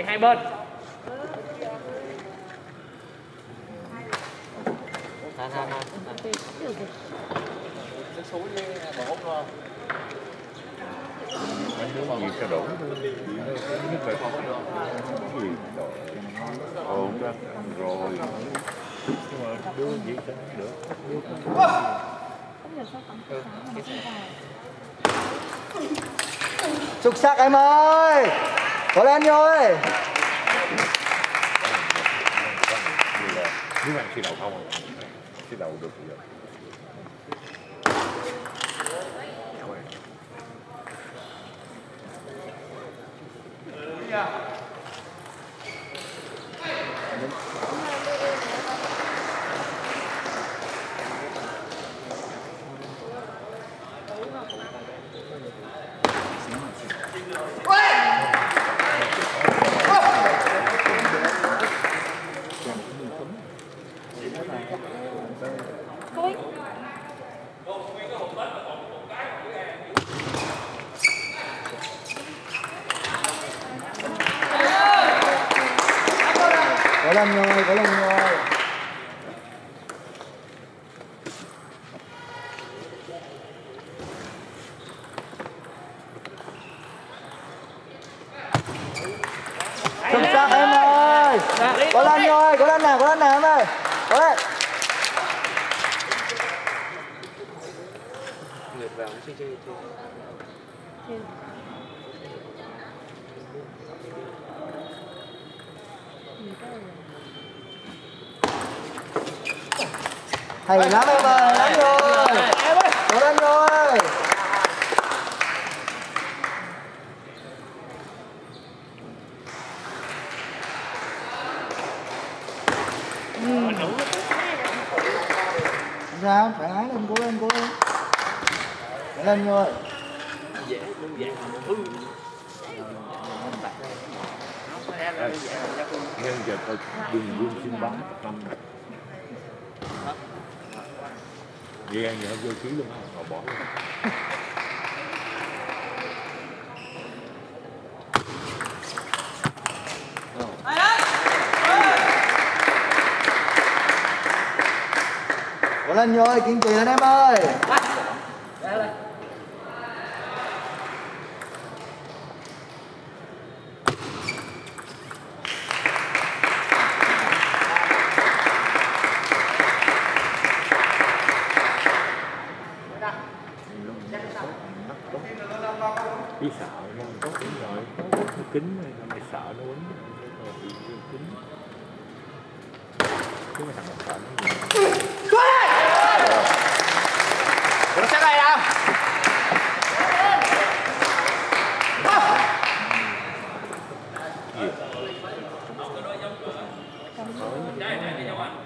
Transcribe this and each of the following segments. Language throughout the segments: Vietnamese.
về hai bên Than than than. Ổn rồi nhưng mà đưa gì cho được xuất sắc em ơi Cố lên rồi nếu bạn khi đầu không khi đầu được rồi Yeah. Có lên rồi có lên rồi xuất sắc em ơi. Có lên rồi có lên nào có lên nào em ơi. Có lên Ngược vào chơi chơi. Chơi. Hay lắm em ơi đánh rồi. có lên rồi. Không sao? Phải ái lên cố lên cố lên. Phải lên rồi Dễ đơn giản. Ừ. nhân giờ tôi đừng luôn xin bóng năm vậy anh nhớ vô ký luôn họ bỏ luôn. Có lên rồi kiên trì lên em ơi. Biết sợ nó tốt đúng rồi có cái kính này là mày sợ nó quấn rồi bị cái kính chứ mà thằng nào sợ nó gì Ủa sao đây đâu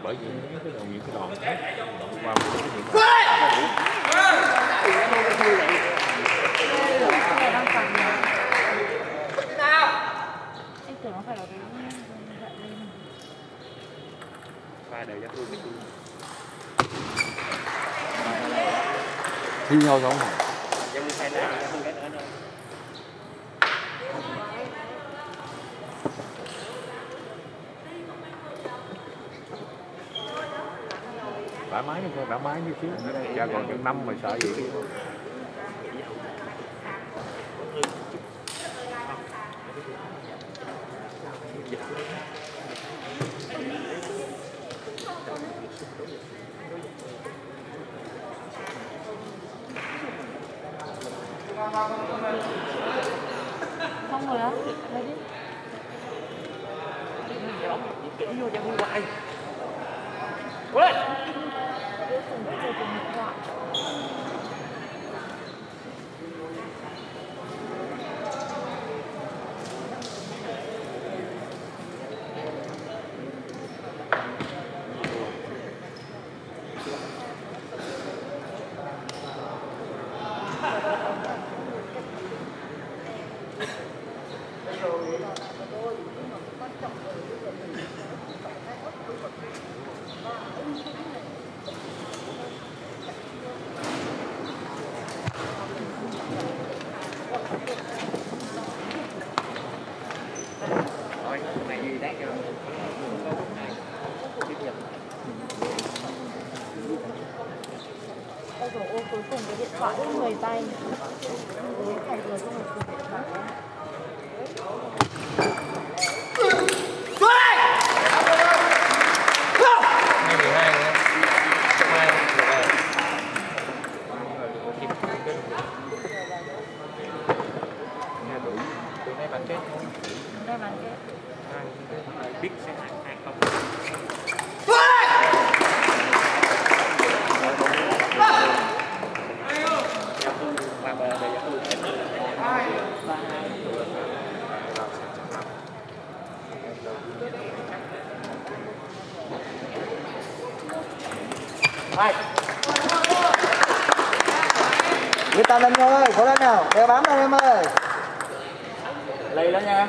bởi vì những cái đầu những cái đòn khác qua một cái gì Em tưởng nó phải là cái gậy lên. Đều giác luôn. Thi nhau giống như không cái nữa thoải mái đi thoải mái như xíu. Cha còn chừng năm mày sợ gì Xong rồi á. Lấy đi. Kiểu vô cho không hoài. Quên! lên cùng cùng quyết tâm lên nhau ơi cố lên nào. Đeo bám lên em ơi. Lì lên nha.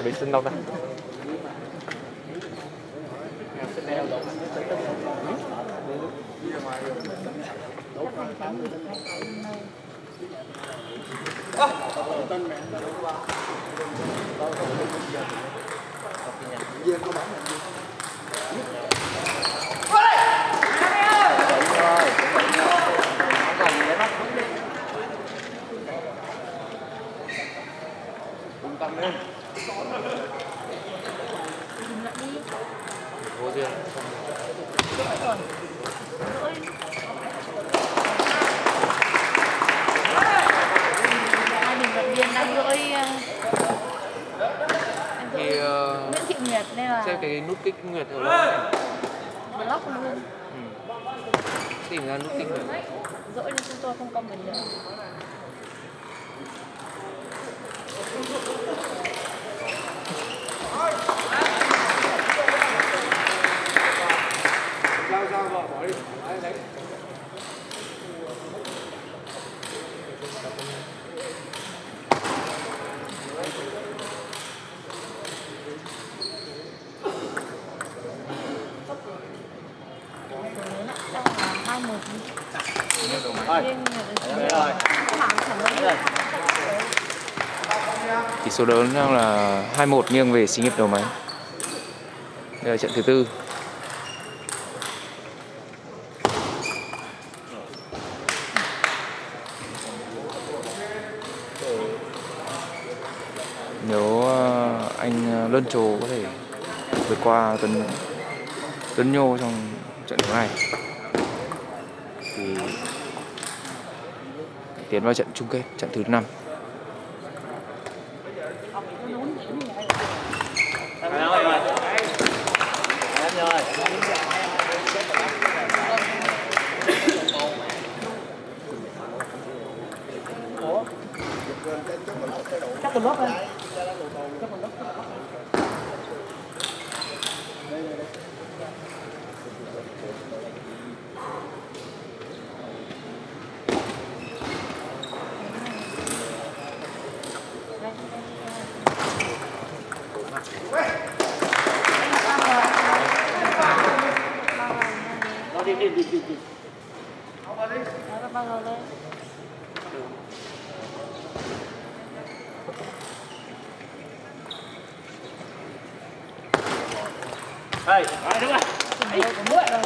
nhà vệ sinh đâu ta? Dừng lại đi vô duyên rồi rồi hai bình luận viên đang gửi ờ, đang thì gửi ờ, Nguyễn Thị Nguyệt nên là xem cái nút kích nguyệt ở đâu block luôn ừ tìm ra nút kích rồi. Dỗi nên chúng tôi không comment nữa đang là hai một tỷ số lớn đang là 2-1 nghiêng về xí nghiệp đầu máy. Đây là trận thứ tư. Nếu ờ, anh lân Luân Trồ có thể vượt qua Tuấn Tuấn Nhô trong trận đấu này thì tiến vào trận chung kết trận thứ năm Rồi rồi. rồi. Em rồi. chắc từ lớp đây Nó đi đi đi đi. đi. Đó là bao giờ lên đây, rồi đúng rồi. Chừng đâu có mất đâu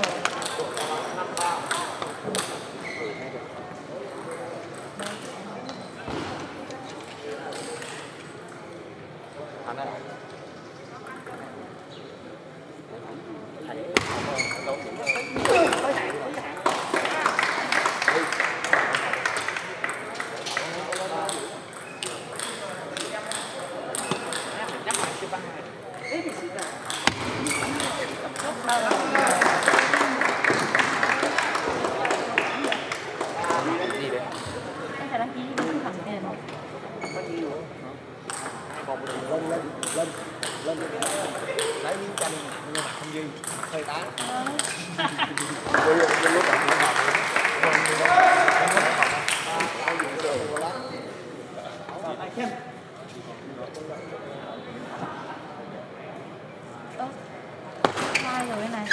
Ơ, Sai rồi cái này.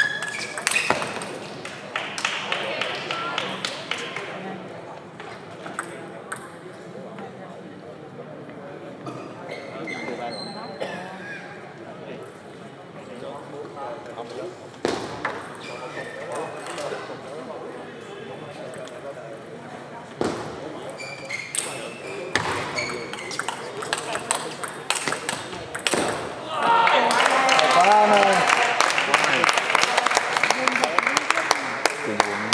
Có Lan ơi. tình huống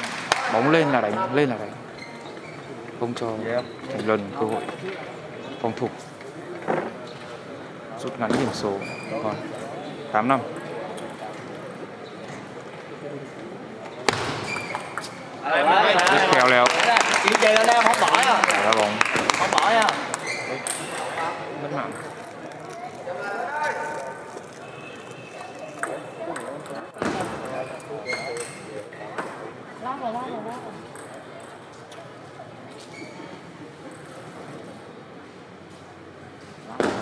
bóng lên là đánh lên là đánh không cho thành luân cơ hội phòng thủ rút ngắn điểm số. Còn 8 năm. Rất khéo léo Chỉ chơi lên em không bỏ đá bóng. Không bỏ nha. mất mạng Lát rồi, lát rồi, lát rồi. Lát rồi, lát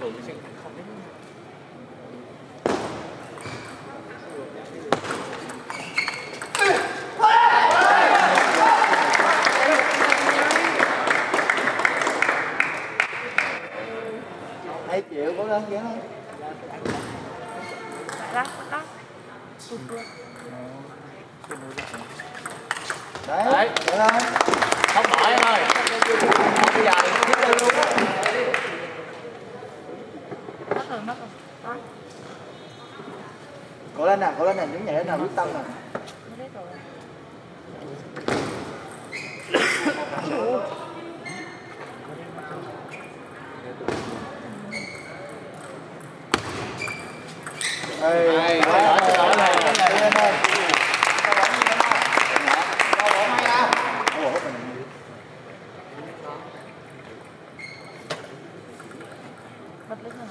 rồi. Hai triệu có lên kia không? Lát, lát. Đấy, được không? Không bỏ em ơi. Bây giờ tiếp lên luôn á. Mất rồi, mất rồi. Lát. Cố lên nè, cố lên nè, đứng nhảy lên nè, quyết tâm nè. Mất hết rồi. Ê, đấy, đó, đó, này, cái này lên đây. Bật lên rồi.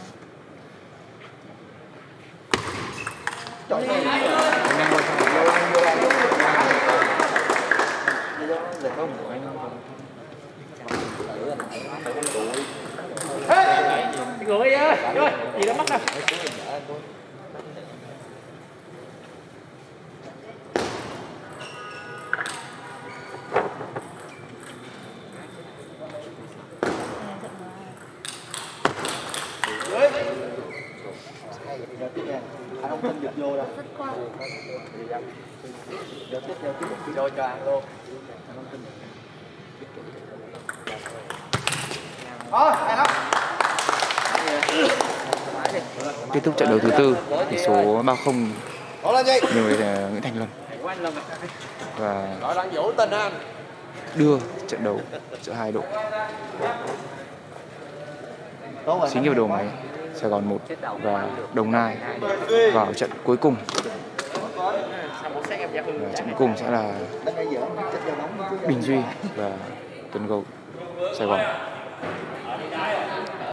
Trời ơi. nhanh qua xong Vô ăn, vô ăn, vô ăn. Đi vô, lịch không? Người ơi. Rồi, gì đó mất rồi. Này, giận rồi. Giờ tiếp nè. Anh không tin được vô đâu. Rất qua. Giờ tiếp, giờ tiếp. Cho cho ăn luôn. Không không? kết thúc trận đấu thứ tư tỷ số 3-0 Cố lên đi. nhưng với ờ, Nguyễn Thành Luân và đưa trận đấu giữa hai đội xí nghiệp đầu máy Sài Gòn 1 và Đồng Nai vào trận cuối cùng và trận cuối cùng sẽ là Bình Duy và Tuấn Gấu Sài Gòn.